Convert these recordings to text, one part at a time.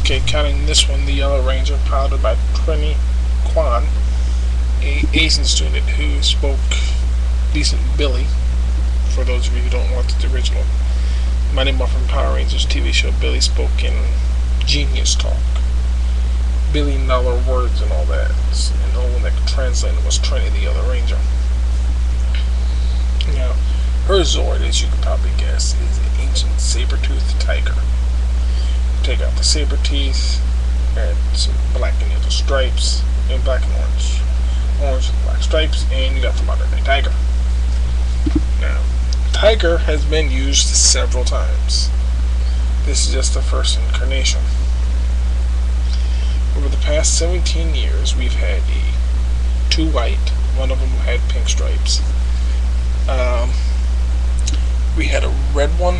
Okay, counting this one, the Yellow Ranger, piloted by Trini Kwan, a Asian student who spoke decent Billy. For those of you who don't watch the original Mighty Morphin Power Rangers TV show, Billy spoke in genius talk, billion dollar words and all that. And the only one that could translate was Trini, the Yellow Ranger. Now, her Zord, as you can probably guess, is an ancient saber-toothed tiger. Take out the saber teeth, add some black and yellow stripes, and black and orange. Orange and black stripes, and you got the modern day tiger. Now, tiger has been used several times. This is just the first incarnation. Over the past 17 years, we've had a two white, one of them had pink stripes, um, we had a red one.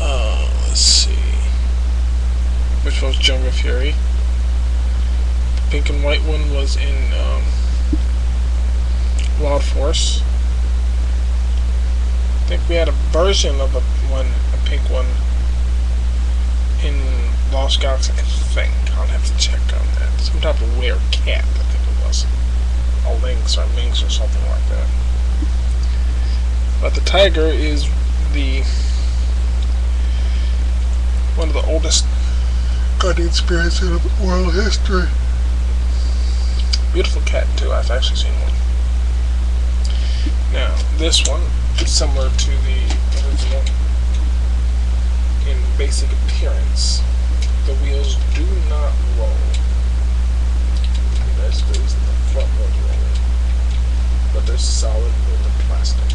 Uh, was Jungle Fury. The pink and white one was in um, Wild Force. I think we had a version of a one, a pink one, in Lost Galaxy. I think I'll have to check on that. Some type of weird cat. I think it was a lynx or a minx or something like that. But the tiger is the one of the oldest guardian spirits in world history. Beautiful cat too. I've actually seen one. Now this one is similar to the original in basic appearance. The wheels do not roll. That's the reason the front ones roll. But they're solid with the plastic.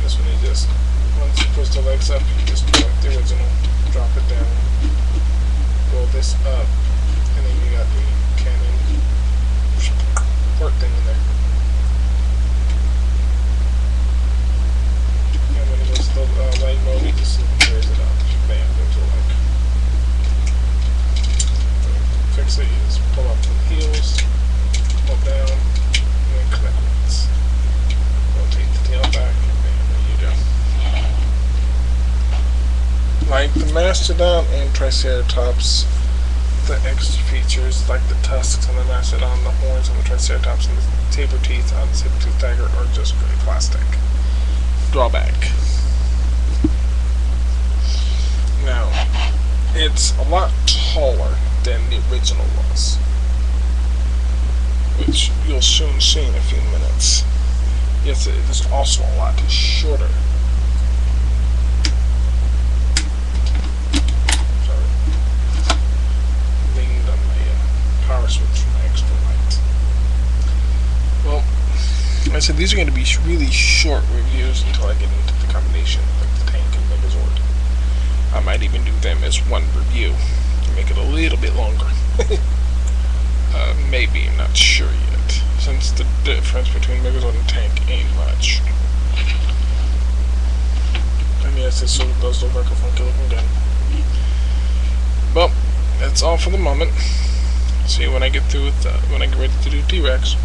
This one you just, once you push the legs up, you just do like the original, drop it down, roll this up, and then you got the cannon port thing in there. And when it goes to the uh, light mode, you just raise it up. Bam, there's a like. Fix it, you just pull up the heels, pull down, and then connect once. Rotate the tail back, and bam, there you go. Like the Mastodon and Triceratops, the extra features like the tusks on the Mastodon, the horns on the Triceratops, and the saber teeth on the saber-tooth tiger are just gray plastic. Drawback. Now, it's a lot taller than the original was, which you'll soon see in a few minutes. Yes, it is also a lot shorter. Sorry. Leaned on my uh, power my extra light. Well, I said these are going to be really short reviews until I get into the combination, like the tank and Megazord. I might even do them as one review to make it a little bit longer. uh, maybe, I'm not sure yet, since the difference between Megazord and tank ain't much. And yes, it sort of does look like a funky looking gun. Well, that's all for the moment. See when I get through with, uh, when I get ready to do T-Rex.